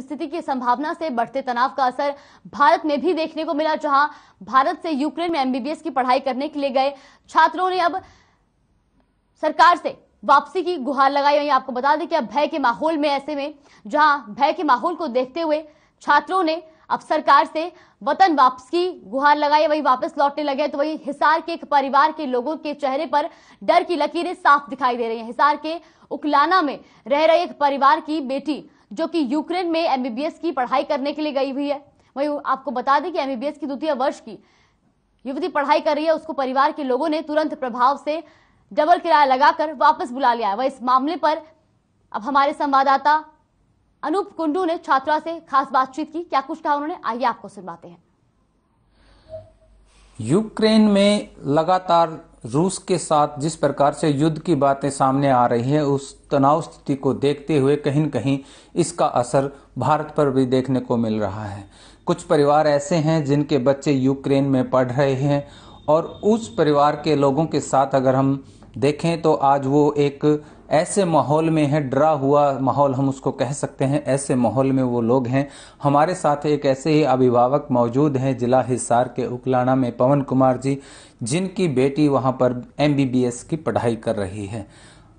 स्थिति की संभावना से बढ़ते तनाव का असर भारत में भी देखने को मिला, जहाँ भारत से यूक्रेन में एमबीबीएस की पढ़ाई करने के लिए गए छात्रों ने अब सरकार से वापसी की गुहार लगाई। वहीं आपको बता दें कि अब भय के माहौल में ऐसे में, जहाँ भय के माहौल को देखते हुए छात्रों ने अब सरकार से वतन वापस की गुहार लगाई। वही वापस लौटने लगे तो वही हिसार के एक परिवार के लोगों के चेहरे पर डर की लकीरें साफ़ दिखाई दे रही हैं। हिसार के उकलाना में रह रहे एक परिवार की बेटी जो कि यूक्रेन में एमबीबीएस की पढ़ाई करने के लिए गई हुई है। वही आपको बता दें कि एमबीबीएस की द्वितीय वर्ष की युवती पढ़ाई कर रही है, उसको परिवार के लोगों ने तुरंत प्रभाव से डबल किराया लगाकर वापस बुला लिया है। वह इस मामले पर अब हमारे संवाददाता अनूप कुंडू ने छात्रा से खास बातचीत की। क्या कुछ कहा उन्होंने? आइए आपको सुनवाते हैं। यूक्रेन में लगातार रूस के साथ जिस प्रकार से युद्ध की बातें सामने आ रही हैं, उस तनाव स्थिति को देखते हुए कहीं न कहीं इसका असर भारत पर भी देखने को मिल रहा है। कुछ परिवार ऐसे हैं जिनके बच्चे यूक्रेन में पढ़ रहे हैं और उस परिवार के लोगों के साथ अगर हम देखें तो आज वो एक ऐसे माहौल में है डरा हुआ माहौल हम उसको कह सकते हैं। ऐसे माहौल में वो लोग हैं। हमारे साथ एक ऐसे ही अभिभावक मौजूद हैं जिला हिसार के उकलाना में पवन कुमार जी जिनकी बेटी वहाँ पर एमबीबीएस की पढ़ाई कर रही है।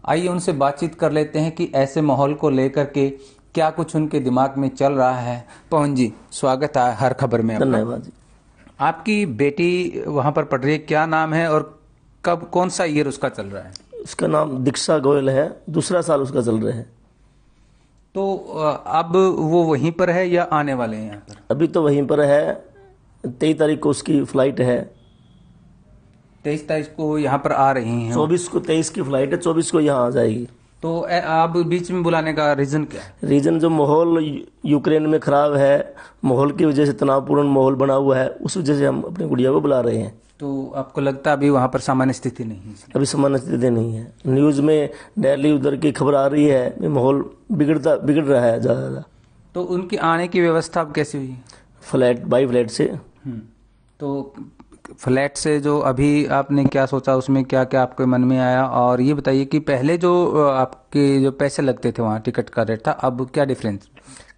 आइए उनसे बातचीत कर लेते हैं कि ऐसे माहौल को लेकर के क्या कुछ उनके दिमाग में चल रहा है। पवन जी स्वागत है हर खबर में धन्यवाद जी। आपकी बेटी वहाँ पर पढ़ रही है क्या नाम है और कब कौन सा ईयर उसका चल रहा है? उसका नाम दीक्षा गोयल है दूसरा साल उसका चल रहा है। तो अब वो वहीं पर है या आने वाले हैं यहाँ पर? अभी तो वहीं पर है तेईस तारीख को उसकी फ़्लाइट है। तेईस तारीख को यहाँ पर आ रही हैं। चौबीस को तेईस की फ़्लाइट है चौबीस को यहाँ आ जाएगी। तो आप बीच में बुलाने का रीजन क्या है? रीजन जो माहौल यूक्रेन में खराब है माहौल की वजह से तनावपूर्ण माहौल बना हुआ है उस वजह से हम अपनी गुड़िया को बुला रहे हैं। तो आपको लगता है अभी वहाँ पर सामान्य स्थिति नहीं है? अभी सामान्य स्थिति नहीं है। न्यूज़ में डेली उधर की खबर आ रही है माहौल बिगड़ता बिगड़ रहा है ज़्यादा ज़्यादा। तो उनकी आने की व्यवस्था अब कैसी हुई? फ्लैट बाई फ्लैट से। तो फ्लैट से जो अभी आपने क्या सोचा उसमें क्या क्या आपके मन में आया? और ये बताइए कि पहले जो आपके जो पैसे लगते थे वहाँ टिकट का रेट था अब क्या डिफरेंस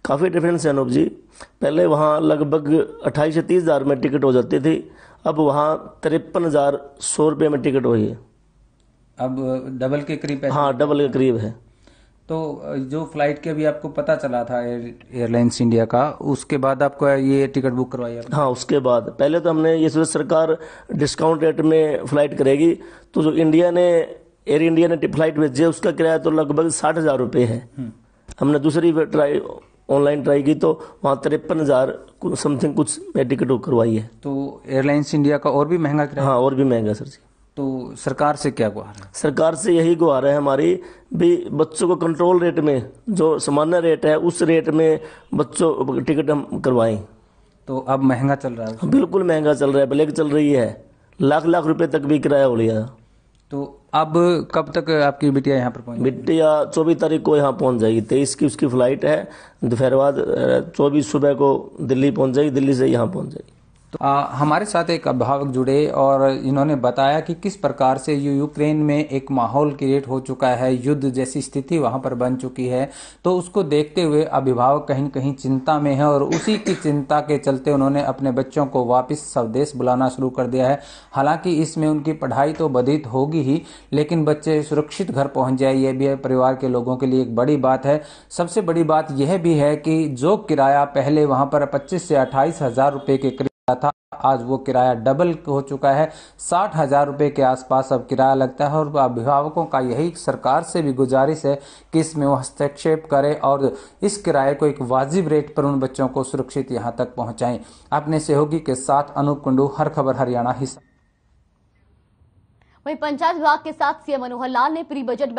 काफ़ी डिफरेंस है अनूप जी। पहले वहाँ लगभग अट्ठाईस से तीस हज़ार में टिकट हो जाती थी अब वहाँ तिरपन हज़ार सौ रुपये में टिकट हुई है। अब डबल के करीब हाँ डबल के करीब है। तो जो फ़्लाइट के अभी आपको पता चला था एयरलाइंस इंडिया का उसके बाद आपको ये टिकट बुक करवाई हाँ उसके बाद। पहले तो हमने ये सोचा सरकार डिस्काउंट रेट में फ़्लाइट करेगी तो जो इंडिया ने एयर इंडिया ने फ़्लाइट भेजी उसका किराया तो लगभग साठ हज़ार रुपये है। हमने दूसरी ट्राई ऑनलाइन ट्राई की तो वहाँ तिरपन हज़ार समथिंग कुछ में टिकट बुक करवाई है। तो एयरलाइंस इंडिया का और भी महँगा किराया? हाँ और भी महँगा सर जी। तो सरकार से क्या गुहार है? सरकार से यही गुहार है हमारी भी बच्चों को कंट्रोल रेट में जो सामान्य रेट है उस रेट में बच्चों टिकट हम करवाएँ। तो अब महँगा चल रहा है बिल्कुल महँगा चल रहा है ब्लैक चल रही है। लाख लाख रुपए तक भी किराया हो लिया तो अब कब तक आपकी बिटिया यहाँ पर पहुँच बिटिया चौबीस तारीख को यहाँ पहुँच जाएगी। तेईस की उसकी फ़्लाइट है दोपहर बाद चौबीस सुबह को दिल्ली पहुँच जाएगी दिल्ली से यहाँ पहुँच जाएगी। तो आ, हमारे साथ एक अभिभावक जुड़े और इन्होंने बताया कि किस प्रकार से यूक्रेन में एक माहौल क्रिएट हो चुका है युद्ध जैसी स्थिति वहाँ पर बन चुकी है। तो उसको देखते हुए अभिभावक कहीं कहीं चिंता में है और उसी की चिंता के चलते उन्होंने अपने बच्चों को वापस स्वदेश बुलाना शुरू कर दिया है। हालाँकि इसमें उनकी पढ़ाई तो बाधित होगी ही लेकिन बच्चे सुरक्षित घर पहुँच जाए ये भी परिवार के लोगों के लिए एक बड़ी बात है। सबसे बड़ी बात यह भी है कि जो किराया पहले वहाँ पर पच्चीस से अट्ठाईस हज़ार रुपए के करीब था। आज वो किराया डबल हो चुका है। साठ हज़ार रुपए के आसपास अब किराया लगता है और अभिभावकों का यही सरकार से भी गुजारिश है कि इसमें वो हस्तक्षेप करे और इस किराए को एक वाजिब रेट पर उन बच्चों को सुरक्षित यहाँ तक पहुंचाएँ। अपने सहयोगी के साथ अनूप कुंडू, हर खबर हरियाणा हिस्सा वहीं पंचायत विभाग के साथ सीएम मनोहर लाल ने प्री बजट